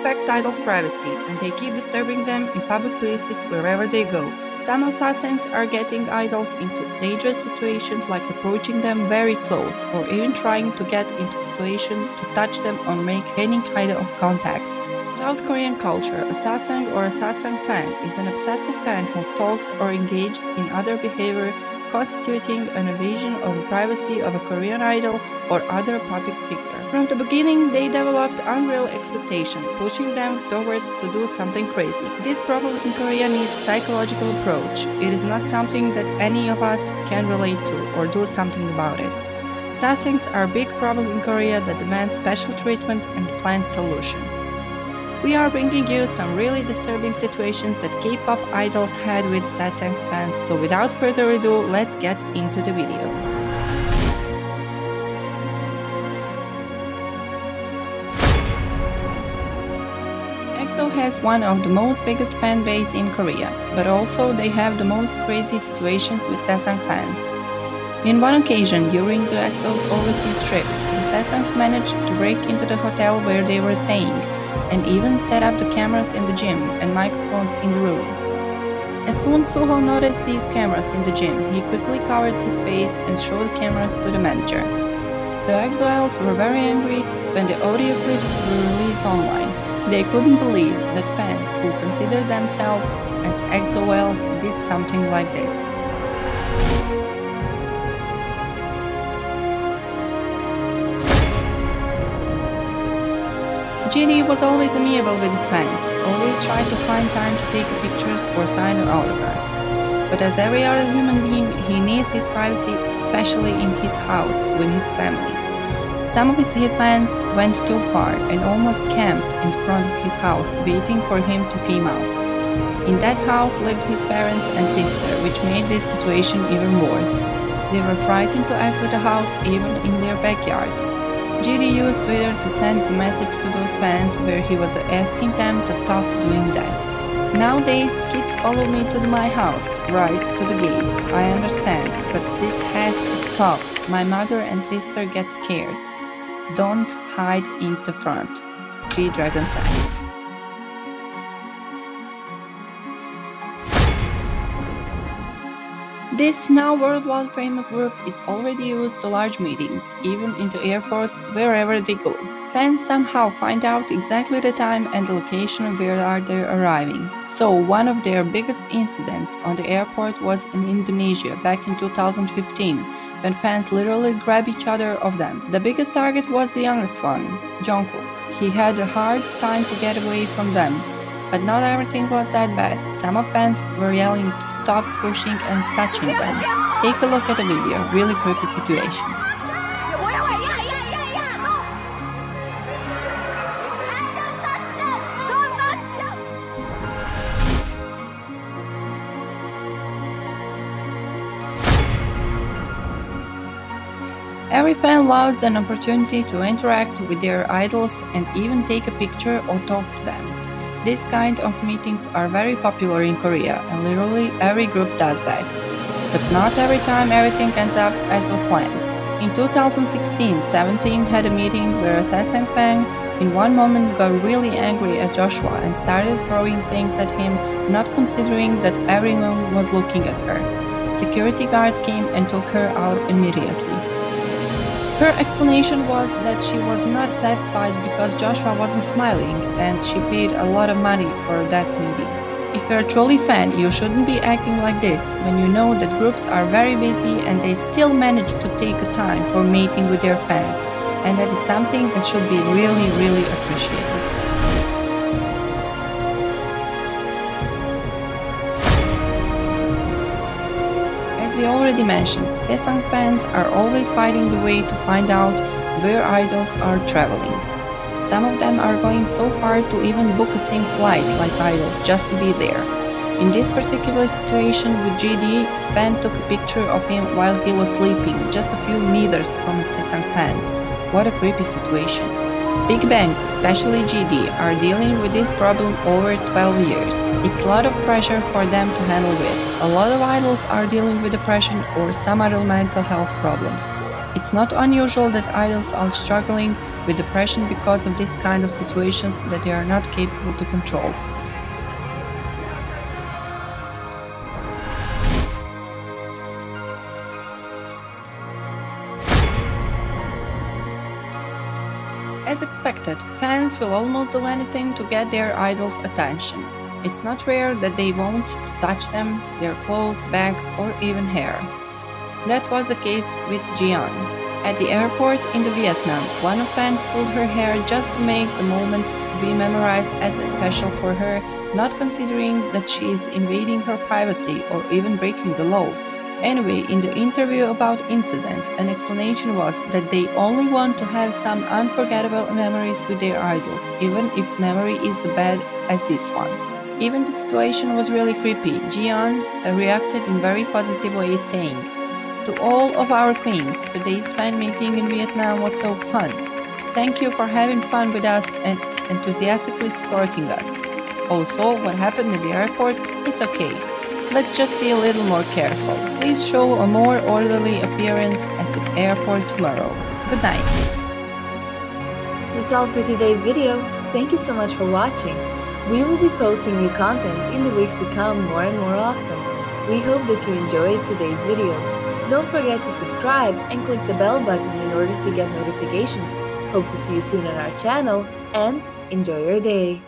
respect idols' privacy and they keep disturbing them in public places wherever they go. Some assassins are getting idols into dangerous situations like approaching them very close or even trying to get into situation to touch them or make any kind of contact. South Korean culture, a sasaeng or a sasaeng fan is an obsessive fan who stalks or engages in other behavior constituting an invasion of privacy of a Korean idol or other public figure. From the beginning, they developed unreal expectation, pushing them towards to do something crazy. This problem in Korea needs psychological approach. It is not something that any of us can relate to or do something about it. Sasaengs are a big problem in Korea that demands special treatment and planned solution we are bringing you some really disturbing situations that K-pop idols had with Sasaengs fans. So without further ado, let's get into the video. EXO has one of the most biggest fan base in Korea, but also they have the most crazy situations with Sasaeng fans. In one occasion during the EXO's overseas trip, the Sasaengs managed to break into the hotel where they were staying and even set up the cameras in the gym and microphones in the room. As soon as Suho noticed these cameras in the gym, he quickly covered his face and showed cameras to the manager. The EXO-Ls were very angry when the audio clips were released online. They couldn't believe that fans who consider themselves as EXO-Ls did something like this. GD was always amiable with his fans, always tried to find time to take pictures or sign an autograph. But as every other human being, he needs his privacy, especially in his house with his family. Some of his fans went too far and almost camped in front of his house, waiting for him to come out. In that house lived his parents and sister, which made this situation even worse. They were frightened to exit the house even in their backyard, GD used Twitter to send a message to those fans where he was asking them to stop doing that. Nowadays, kids follow me to my house, right to the gates. I understand, but this has to stop. My mother and sister get scared. Don't hide in the front. G Dragon says. This now worldwide famous group is already used to large meetings, even into airports, wherever they go. Fans somehow find out exactly the time and the location where are they arriving. So one of their biggest incidents on the airport was in Indonesia back in 2015 when fans literally grab each other of them. The biggest target was the youngest one, Jungkook. He had a hard time to get away from them but not everything was that bad. Some of fans were yelling to stop pushing and touching them. Take a look at the video, really creepy situation. Every fan loves an opportunity to interact with their idols and even take a picture or talk to them. This kind of meetings are very popular in Korea, and literally every group does that. But not every time everything ends up as was planned. In 2016, 17 had a meeting where Sasaeng Fang in one moment got really angry at Joshua and started throwing things at him, not considering that everyone was looking at her. Security guard came and took her out immediately. Her explanation was that she was not satisfied because Joshua wasn't smiling and she paid a lot of money for that meeting. If you're a truly fan, you shouldn't be acting like this when you know that groups are very busy and they still manage to take a time for meeting with their fans, and that is something that should be really, really appreciated. Mentioned, Sasaeng fans are always finding the way to find out where idols are traveling. Some of them are going so far to even book a same flight like idols just to be there. In this particular situation with GD, fan took a picture of him while he was sleeping just a few meters from a Sasaeng fan. What a creepy situation. Big Bang, especially GD, are dealing with this problem over 12 years. It's a lot of pressure for them to handle with. A lot of idols are dealing with depression or some other mental health problems. It's not unusual that idols are struggling with depression because of this kind of situations that they are not capable to control. As expected, fans will almost do anything to get their idol's attention. It's not rare that they won't touch them, their clothes, bags, or even hair. That was the case with Jiyeon. At the airport in the Vietnam, one of fans pulled her hair just to make the moment to be memorized as special for her, not considering that she is invading her privacy or even breaking the law. Anyway, in the interview about incident, an explanation was that they only want to have some unforgettable memories with their idols, even if memory is bad as this one. Even the situation was really creepy. Jiyeon reacted in very positive way, saying, "To all of our queens, today's fan meeting in Vietnam was so fun. Thank you for having fun with us and enthusiastically supporting us. Also, what happened at the airport, it's okay. Let's just be a little more careful. Please show a more orderly appearance at the airport tomorrow. Good night. That's all for today's video. Thank you so much for watching. We will be posting new content in the weeks to come more and more often. We hope that you enjoyed today's video. Don't forget to subscribe and click the bell button in order to get notifications. Hope to see you soon on our channel and enjoy your day.